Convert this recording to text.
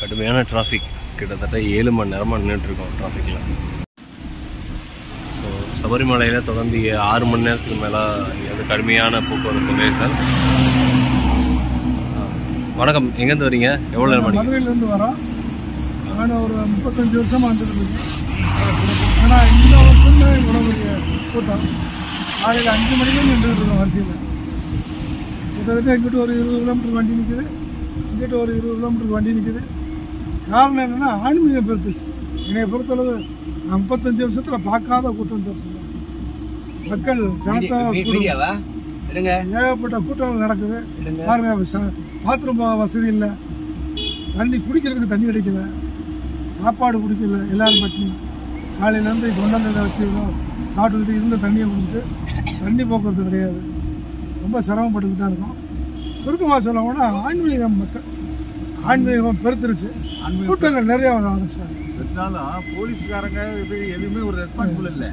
கடுமையான டிராஃபிக் கிட்டத்தட்ட ஏழு மணி நேரமாக நின்றுட்டுருக்கோம் டிராஃபிக்கில் ஸோ சபரிமலையில் தொடர்ந்து ஆறு மணி நேரத்துக்கு மேலே அது கடுமையான போக்குவரத்து நெரிசல். வணக்கம். எங்கேருந்து வரீங்க? எவ்வளோ நேரம் மதுரையிலேருந்து வரோம். நான் ஒரு முப்பத்தஞ்சு வருஷமாக வந்துருக்கேன் ஆனால் இந்த வருஷம் தான் இவ்வளோ பெரிய கூட்டம். காலையில் அஞ்சு மணிக்கு நின்றுட்டு இருக்கோம் வரிசையில். கிட்டத்தட்ட எங்கிட்ட ஒரு இருபது கிலோமீட்டர் வண்டி நிற்குது இங்கிட்ட ஒரு இருபது கிலோமீட்டர் வண்டி நிற்குது காரணம் என்னன்னா ஆன்மீகம் பெருத்துச்சு. என்னை பொறுத்தளவு முப்பத்தஞ்சு வருஷத்தில் பார்க்காத கூட்டம் சொல்லுவேன் மக்கள் ஜனதா ஏகப்பட்ட கூட்டங்கள் நடக்குது. பாருங்க பாத்ரூம் வசதி இல்லை. தண்ணி குடிக்கிறதுக்கு தண்ணி கிடைக்கல. சாப்பாடு குடிக்கல எல்லாரும் பட்டினி. காலையிலேருந்து கொண்டு வந்ததை வச்சு ஏதோ சாப்பிட்டுக்கிட்டு இருந்த தண்ணியை குடிச்சிட்டு தண்ணி போக்குவரத்து கிடையாது. ரொம்ப சிரமப்பட்டுக்கிட்டு தான் இருக்கோம். சுருக்கமாக சொல்ல போனால் ஆன்மீகம் மக்கள் ஆன்மீகம் பெருத்துருச்சு. கூட்டங்கள் நிறைய ஆரம்பிச்சாங்க இருந்தாலும் போலீஸ்காரங்க இது எதுவுமே ஒரு ரெஸ்பான்சிபிள் இல்லை.